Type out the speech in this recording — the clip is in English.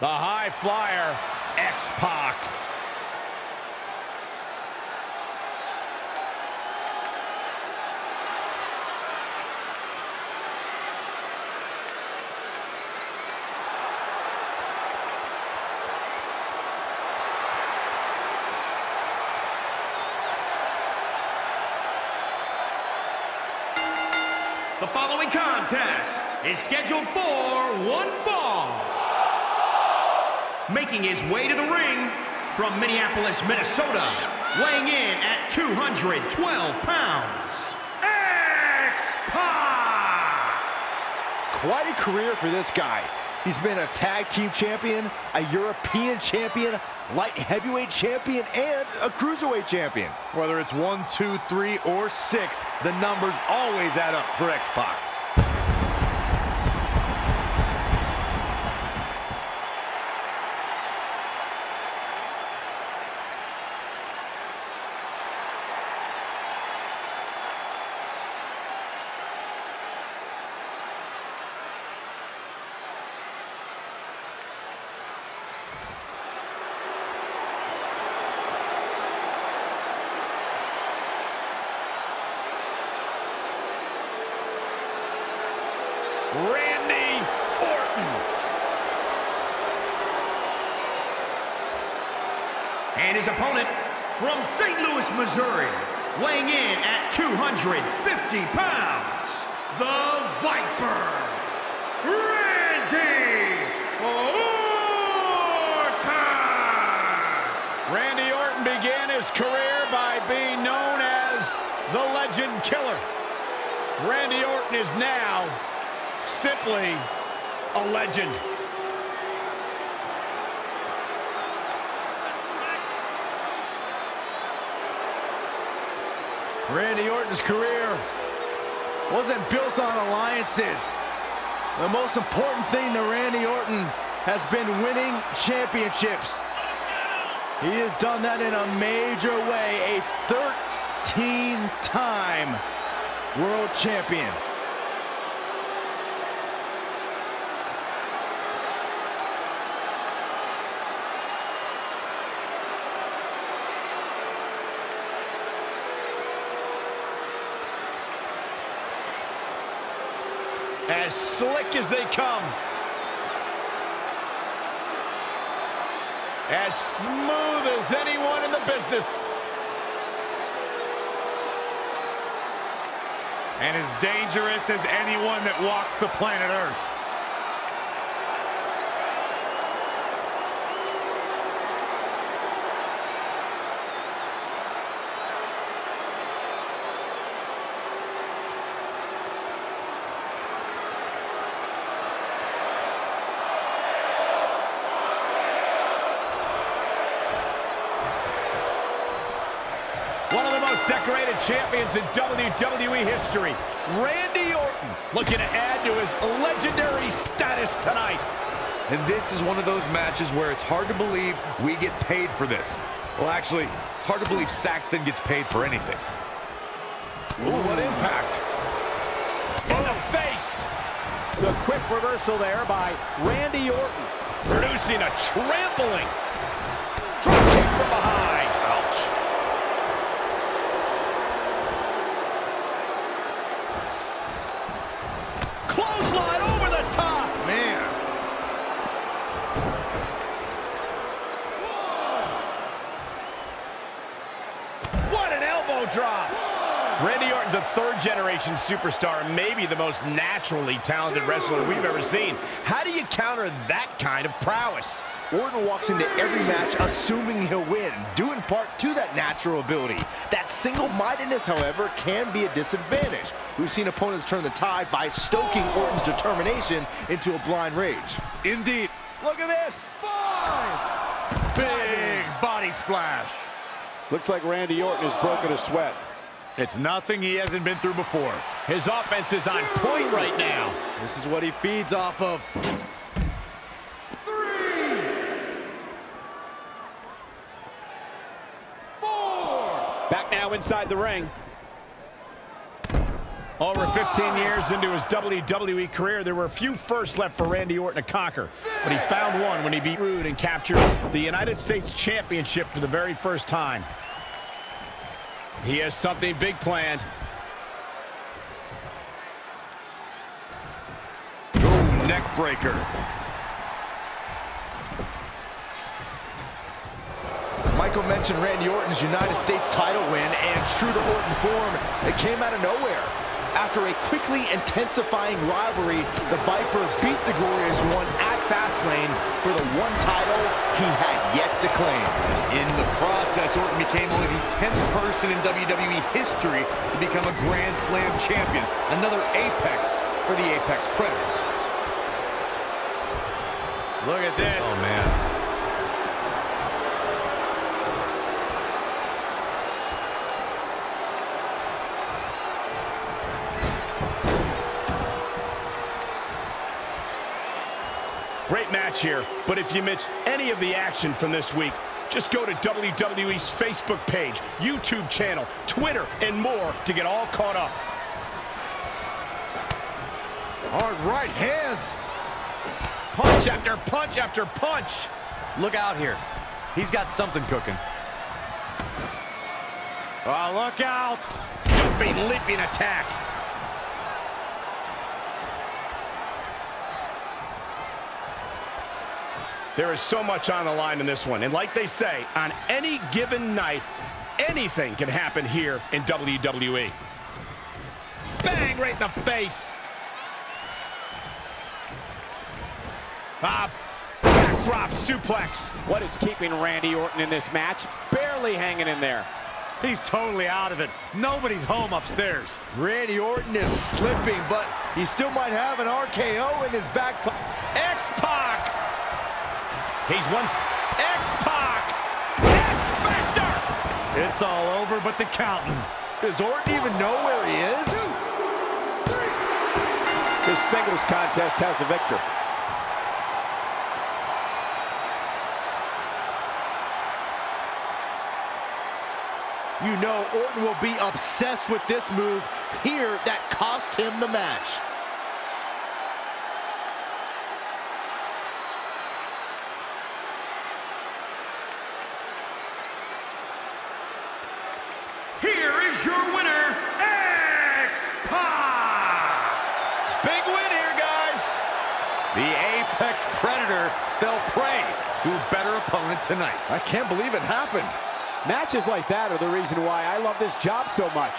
The high flyer, X-Pac. The following contest is scheduled for one fall. Making his way to the ring from Minneapolis, Minnesota, weighing in at 212 pounds, X-Pac! Quite a career for this guy. He's been a tag team champion, a European champion, light heavyweight champion, and a cruiserweight champion. Whether it's one, two, three, or six, the numbers always add up for X-Pac. Randy Orton. And his opponent from St. Louis, Missouri, weighing in at 250 pounds, the Viper, Randy Orton! Randy Orton began his career by being known as the Legend Killer. Randy Orton is now simply a legend. Randy Orton's career wasn't built on alliances. The most important thing to Randy Orton has been winning championships. He has done that in a major way, a 13-time world champion. As slick as they come. As smooth as anyone in the business. And as dangerous as anyone that walks the planet Earth. One of the most decorated champions in WWE history, Randy Orton, looking to add to his legendary status tonight. And this is one of those matches where it's hard to believe we get paid for this. Well, actually, it's hard to believe Saxton gets paid for anything. Ooh, what impact. In the face. The quick reversal there by Randy Orton. Producing a trampling. Drop Clothesline over the top. Man. What an elbow drop. Randy Orton's a third-generation superstar, maybe the most naturally talented wrestler we've ever seen. How do you counter that kind of prowess? Orton walks into every match assuming he'll win, due in part to that natural ability. That single-mindedness, however, can be a disadvantage. We've seen opponents turn the tide by stoking Orton's determination into a blind rage. Indeed. Look at this. Five. Big body splash. Looks like Randy Orton has broken a sweat. It's nothing he hasn't been through before. His offense is on point right now. This is what he feeds off of. Back now inside the ring. Over 15 years into his WWE career, there were a few firsts left for Randy Orton to conquer. But he found one when he beat Roode and captured the United States Championship for the very first time. He has something big planned. Ooh, Michael mentioned Randy Orton's United States title win, and true to Orton form, it came out of nowhere. After a quickly intensifying rivalry, the Viper beat the Glorious One at Fastlane for the one title he had yet to claim. In the process, Orton became only the 10th person in WWE history to become a Grand Slam champion. Another apex for the Apex Predator. Look at this. Oh, man. Match here, but if you missed any of the action from this week, just go to WWE's Facebook page, YouTube channel, Twitter, and more to get all caught up. Hard right hands. Punch after punch after punch. Look out here. He's got something cooking. Oh, look out. Jumping, leaping attack. There is so much on the line in this one. And like they say, on any given night, anything can happen here in WWE. Bang, right in the face. Ah, backdrop suplex. What is keeping Randy Orton in this match? Barely hanging in there. He's totally out of it. Nobody's home upstairs. Randy Orton is slipping, but he still might have an RKO in his back. X-Pac. He's one. X-Pac. X-Factor. It's all over but the counting. Does Orton even know where he is? This singles contest has a victor. You know Orton will be obsessed with this move here that cost him the match. The Apex Predator fell prey to a better opponent tonight. I can't believe it happened. Matches like that are the reason why I love this job so much.